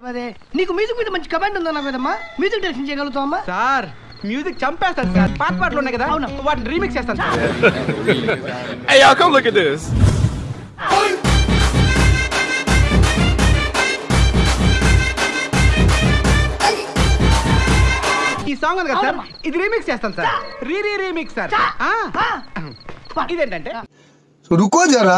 అదే నీకు మ్యూజిక్ మీద మంచి కమాండ్ ఉందన్నా కదమ్మా మ్యూజిక్ డైరెక్షన్ చేయగలుగుతావమ్మా సార్ మ్యూజిక్ చంపేస్తాను సార్. పాత పాటలు ఉన్నాయి కదా అవును. వాటిని రీమిక్స్ చేస్తాను sir. Hey, y'all, come look at this. ఈ సాంగ్ ఉంది కదా సార్ అవునమ్మా. ఇది రీమిక్స్ చేస్తాను sir. Re re remix sir ఆ, ఇదేంటంటే? रुको जरा